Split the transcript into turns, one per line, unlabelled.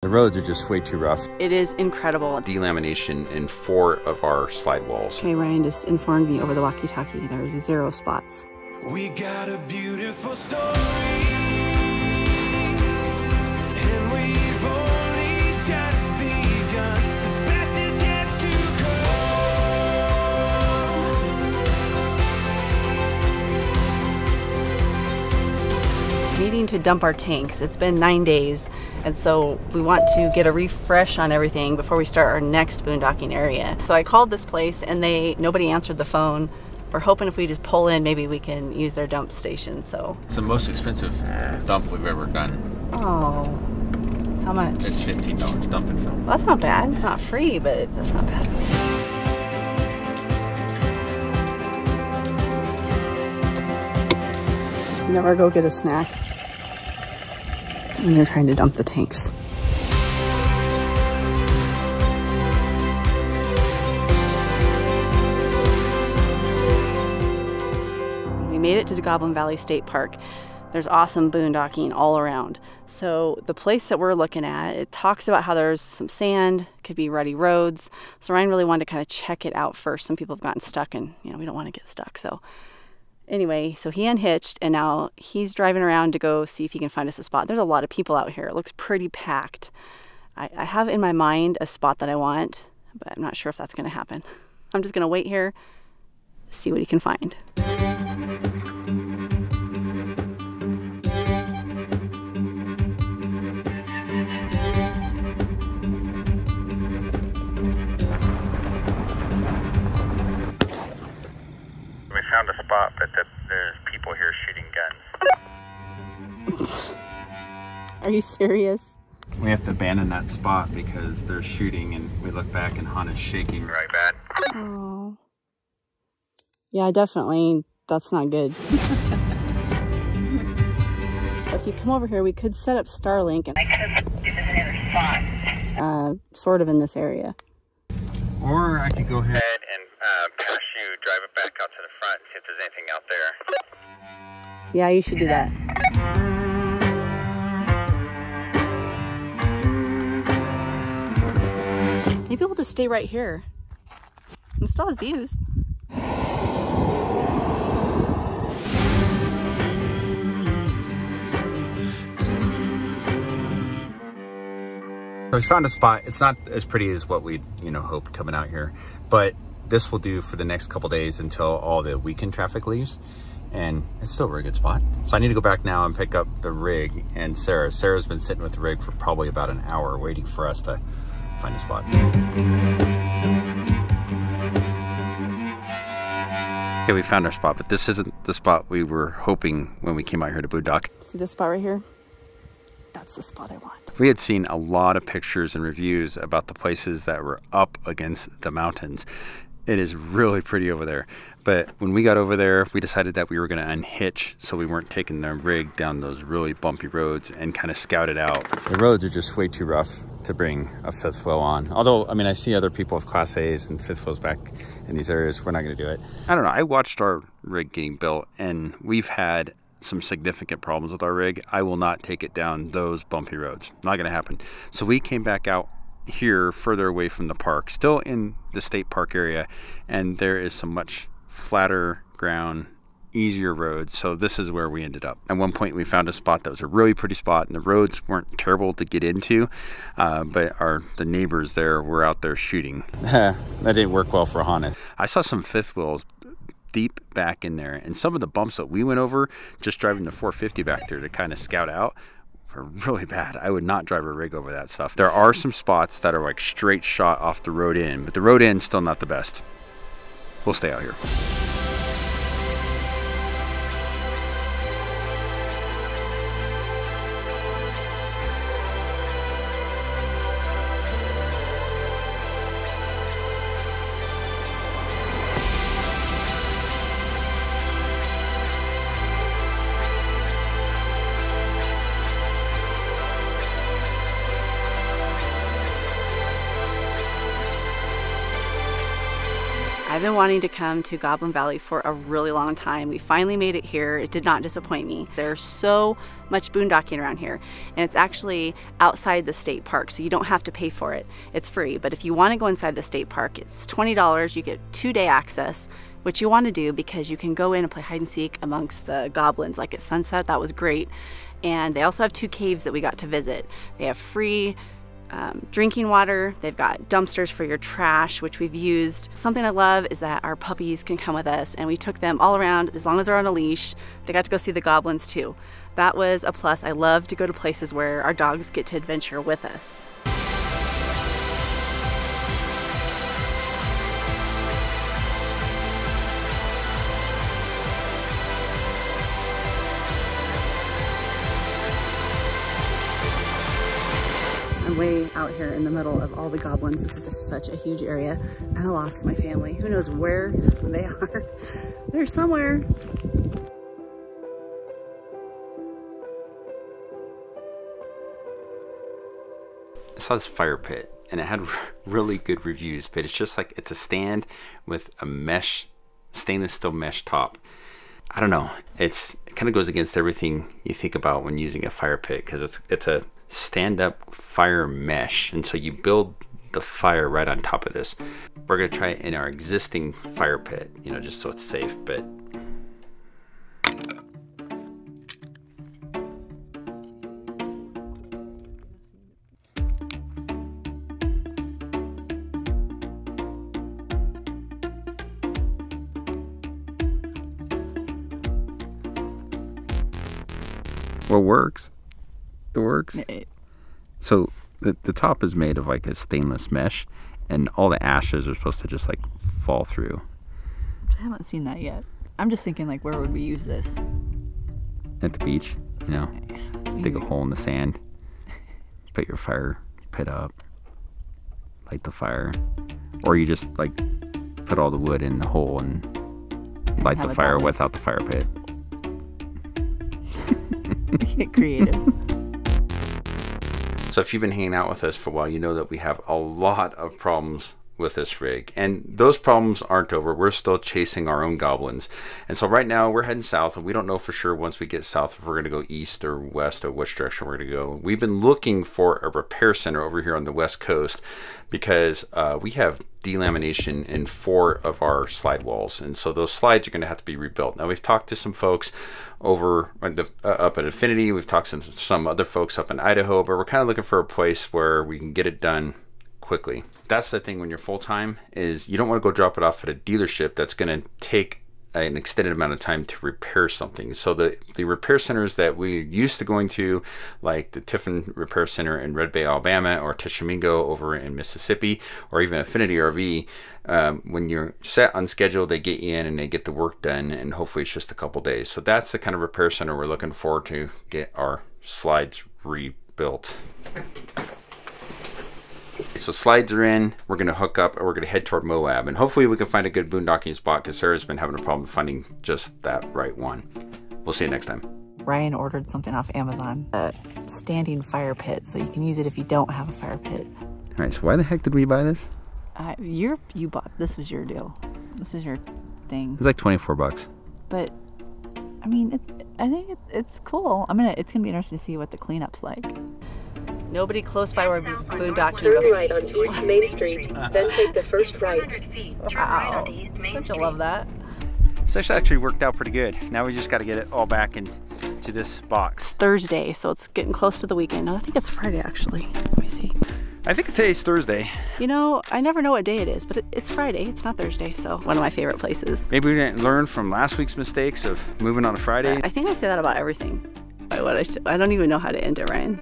The roads are just way too rough.
It is incredible.
Delamination in four of our slide walls.
Okay, Ryan just informed me over the walkie-talkie there's zero spots.
We got a beautiful story.
Needing to dump our tanks. It's been nine days, and so we want to get a refresh on everything before we start our next boondocking area. So I called this place, and they nobody answered the phone. We're hoping if we just pull in, maybe we can use their dump station. So,
It's the most expensive dump we've ever done.
oh, how much?
It's $15 dump and fill.
Well, that's not bad. It's not free, but that's not bad. Never go get a snack when you're trying to dump the tanks. We made it to Goblin Valley State Park. There's awesome boondocking all around. So the place that we're looking at, it talks about how there's some sand, could be rutty roads. So Ryan really wanted to kind of check it out first. Some people have gotten stuck and, you know, we don't want to get stuck. So anyway, so he unhitched and now he's driving around to go see if he can find us a spot. There's a lot of people out here. It looks pretty packed. I, I have in my mind a spot that I want, but I'm not sure if that's going to happen. I'm just going to wait here, see what he can find. Are you serious?
We have to abandon that spot because they're shooting and we look back and Han is shaking.
Right, bad?
Oh. Yeah, definitely. That's not good. if you come over here, we could set up Starlink and uh, sort of in this area.
Or I could go ahead.
And uh, pass you, drive it back out to the front, see if there's anything out there.
Yeah, you should do that. Maybe we'll just stay right here. It still has views.
We found a spot. It's not as pretty as what we, you know, hoped coming out here, but this will do for the next couple days until all the weekend traffic leaves. And it's still a very good spot. So I need to go back now and pick up the rig and Sarah. Sarah's been sitting with the rig for probably about an hour waiting for us to find a spot. Okay, we found our spot, but this isn't the spot we were hoping when we came out here to Boondock.
See this spot right here? That's the spot I want.
We had seen a lot of pictures and reviews about the places that were up against the mountains. It is really pretty over there. But when we got over there, we decided that we were going to unhitch so we weren't taking the rig down those really bumpy roads and kind of scout it out. The roads are just way too rough to bring a fifth wheel on. Although, I mean, I see other people with Class A's and fifth wheels back in these areas. We're not going to do it. I don't know. I watched our rig getting built and we've had some significant problems with our rig. I will not take it down those bumpy roads. Not going to happen. So we came back out here further away from the park, still in the state park area, and there is some much flatter ground, easier roads. So this is where we ended up. At one point, we found a spot that was a really pretty spot, and the roads weren't terrible to get into, uh, but our the neighbors there were out there shooting. that didn't work well for Hana. I saw some fifth wheels deep back in there, and some of the bumps that we went over just driving the 450 back there to kind of scout out were really bad. I would not drive a rig over that stuff. There are some spots that are like straight shot off the road in, but the road in still not the best. We'll stay out here.
I've been wanting to come to Goblin Valley for a really long time. We finally made it here. It did not disappoint me. There's so much boondocking around here, and it's actually outside the state park, so you don't have to pay for it. It's free, but if you want to go inside the state park, it's $20. You get two day access, which you want to do because you can go in and play hide and seek amongst the goblins like at sunset. That was great. And they also have two caves that we got to visit. They have free um, drinking water. They've got dumpsters for your trash, which we've used. Something I love is that our puppies can come with us, and we took them all around as long as they're on a leash. They got to go see the goblins too. That was a plus. I love to go to places where our dogs get to adventure with us. Way out here in the middle of all the goblins. This is just such a huge area. And I lost my family. Who knows where they are? They're somewhere.
I saw this fire pit and it had really good reviews, but it's just like it's a stand with a mesh, stainless steel mesh top. I don't know. It's it kind of goes against everything you think about when using a fire pit because it's it's a stand-up fire mesh, and so you build the fire right on top of this. We're gonna try it in our existing fire pit, you know, just so it's safe. But
What works. It works. So the the top is made of like a stainless mesh, and all the ashes are supposed to just like fall through
I haven't seen that yet. I'm just thinking like where would we use this?
at the beach. You know, dig a hole in the sand, put your fire pit up, light the fire, or you just like put all the wood in the hole and light the fire without the fire pit.
Get creative.
So if you've been hanging out with us for a while, you know that we have a lot of problems with this rig. And those problems aren't over. We're still chasing our own goblins. And so right now we're heading south and we don't know for sure once we get south if we're going to go east or west or which direction we're going to go. We've been looking for a repair center over here on the west coast because uh, we have delamination in four of our slide walls. And so those slides are going to have to be rebuilt. Now we've talked to some folks over uh, up at Affinity. We've talked to some, some other folks up in Idaho, but we're kind of looking for a place where we can get it done quickly. That's the thing when you're full time is you don't want to go drop it off at a dealership that's going to take an extended amount of time to repair something. So the the repair centers that we used to going to, like the Tiffin Repair Center in Red Bay, Alabama, or Tishomingo over in Mississippi, or even Affinity RV, um, when you're set on schedule, they get you in and they get the work done, and hopefully it's just a couple days. So that's the kind of repair center we're looking for to get our slides rebuilt. So slides are in. We're gonna hook up, and we're gonna head toward Moab, and hopefully we can find a good boondocking spot because Sarah's been having a problem finding just that right one. We'll see you next time.
Ryan ordered something off Amazon, a standing fire pit, so you can use it if you don't have a fire pit.
All right. So why the heck did we buy this?
Uh, you're you bought this was your deal. This is your thing.
It's like 24 bucks.
But I mean, it's, I think it's, it's cool. I'm gonna. It's gonna be interesting to see what the cleanup's like.
Nobody close by where boondocking
Turn
goes.
right onto East Main Street, then take the first right.
Wow. Don't you love that?
So this actually worked out pretty good. Now we just got to get it all back into this box.
It's Thursday, so it's getting close to the weekend. No, I think it's Friday actually. Let me see.
I think today's Thursday.
You know, I never know what day it is, but it, it's Friday. It's not Thursday, so one of my favorite places.
Maybe we didn't learn from last week's mistakes of moving on a Friday.
I think I say that about everything. I, what I, I don't even know how to end it, Ryan.